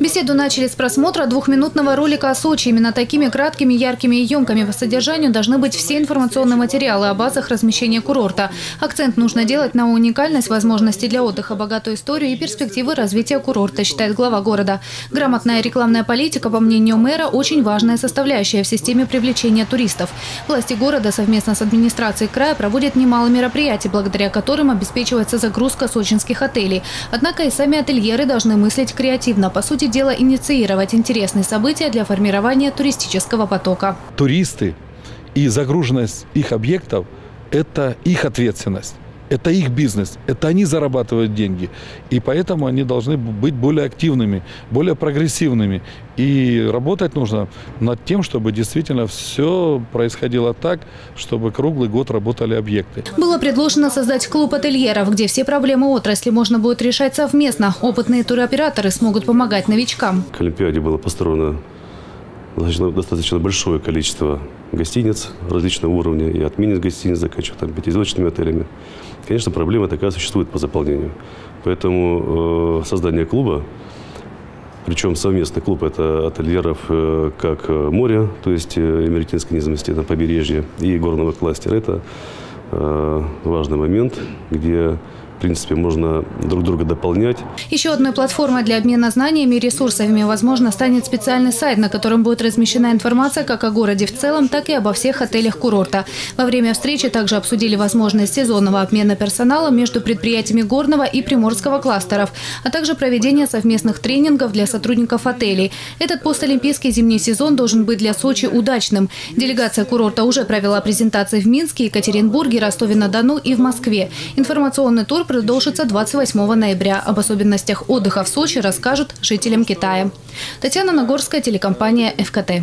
Беседу начали с просмотра двухминутного ролика о Сочи. Именно такими краткими, яркими и емкими по содержанию должны быть все информационные материалы о базах размещения курорта. Акцент нужно делать на уникальность возможностей для отдыха, богатую историю и перспективы развития курорта, считает глава города. Грамотная рекламная политика, по мнению мэра, очень важная составляющая в системе привлечения туристов. Власти города совместно с администрацией края проводят немало мероприятий, благодаря которым обеспечивается загрузка сочинских отелей. Однако и сами ательеры должны мыслить креативно. По сути дела, инициировать интересные события для формирования туристического потока. Туристы и загруженность их объектов – это их ответственность. Это их бизнес, это они зарабатывают деньги. И поэтому они должны быть более активными, более прогрессивными. И работать нужно над тем, чтобы действительно все происходило так, чтобы круглый год работали объекты. Было предложено создать клуб ательеров, где все проблемы отрасли можно будет решать совместно. Опытные туроператоры смогут помогать новичкам. К Олимпиаде было построено достаточно, достаточно большое количество гостиниц различного уровня, и от мини-гостиниц, заканчивая там, пятизвездочными отелями. Конечно, проблема такая существует по заполнению. Поэтому э, создание клуба, причем совместный клуб это ательеров э, как море, то есть э, Эмеретинской низменности на побережье, и горного кластера, это э, важный момент, где в принципе, можно друг друга дополнять. Еще одной платформой для обмена знаниями и ресурсами, возможно, станет специальный сайт, на котором будет размещена информация как о городе в целом, так и обо всех отелях курорта. Во время встречи также обсудили возможность сезонного обмена персонала между предприятиями горного и приморского кластеров, а также проведение совместных тренингов для сотрудников отелей. Этот постолимпийский зимний сезон должен быть для Сочи удачным. Делегация курорта уже провела презентации в Минске, Екатеринбурге, Ростове-на-Дону и в Москве. Информационный тур продолжится 28 ноября. Об особенностях отдыха в Сочи расскажут жителям Китая. Татьяна Нагорская, телекомпания «ФКТ».